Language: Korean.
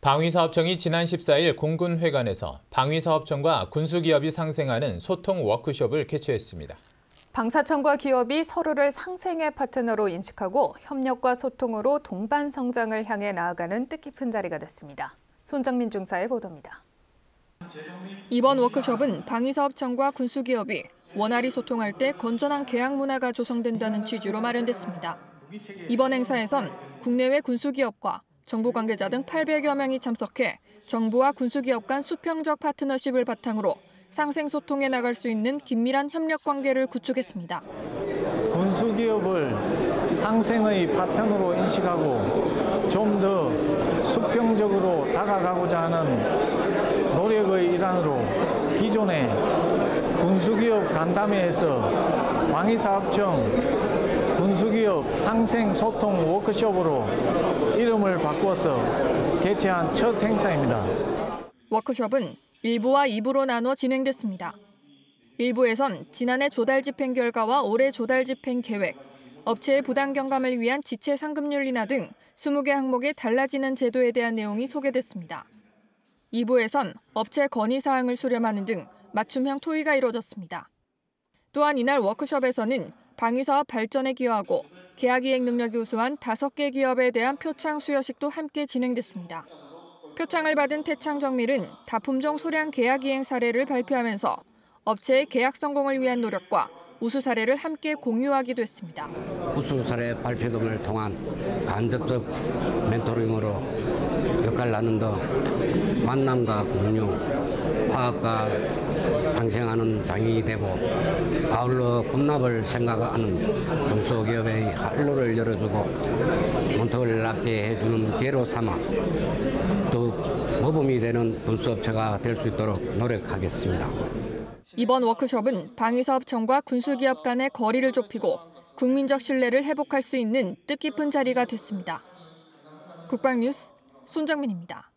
방위사업청이 지난 14일 공군회관에서 방위사업청과 군수기업이 상생하는 소통 워크숍을 개최했습니다. 방사청과 기업이 서로를 상생의 파트너로 인식하고 협력과 소통으로 동반 성장을 향해 나아가는 뜻깊은 자리가 됐습니다. 손정민 중사의 보도입니다. 이번 워크숍은 방위사업청과 군수기업이 원활히 소통할 때 건전한 계약 문화가 조성된다는 취지로 마련됐습니다. 이번 행사에선 국내외 군수기업과 정부 관계자 등 800여 명이 참석해 정부와 군수기업 간 수평적 파트너십을 바탕으로 상생 소통해 나갈 수 있는 긴밀한 협력 관계를 구축했습니다. 군수기업을 상생의 파트너로 인식하고 좀 더 수평적으로 다가가고자 하는 노력의 일환으로 기존의 군수기업 간담회에서 방위사업청 군수기업 상생 소통 워크숍으로 이름을 바꿔서 개최한 첫 행사입니다. 워크숍은 1부와 2부로 나눠 진행됐습니다. 1부에선 지난해 조달 집행 결과와 올해 조달 집행 계획, 업체의 부당 경감을 위한 지체 상급률 인하 등 20개 항목의 달라지는 제도에 대한 내용이 소개됐습니다. 2부에선 업체 건의 사항을 수렴하는 등 맞춤형 토의가 이뤄졌습니다. 또한 이날 워크숍에서는 방위사업 발전에 기여하고 계약 이행 능력이 우수한 5개 기업에 대한 표창 수여식도 함께 진행됐습니다. 표창을 받은 태창정밀은 다품종 소량 계약 이행 사례를 발표하면서 업체의 계약 성공을 위한 노력과 우수 사례를 함께 공유하기도 했습니다. 우수 사례 발표 등을 통한 간접적 멘토링으로 역할을 나눈다 만남과 공유, 화학과 상생하는 장이 되고 아울러 군납을 생각하는 중소기업의 활로를 열어주고 문턱을 낮게 해주는 기회로 삼아 또 모범이 되는 군수업체가 될 수 있도록 노력하겠습니다. 이번 워크숍은 방위사업청과 군수기업 간의 거리를 좁히고 국민적 신뢰를 회복할 수 있는 뜻깊은 자리가 됐습니다. 국방뉴스 손정민입니다.